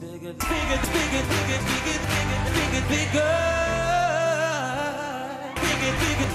bigger, bigger, bigger, bigger, bigger, bigger, bigger, bigger, bigger, bigger, bigger,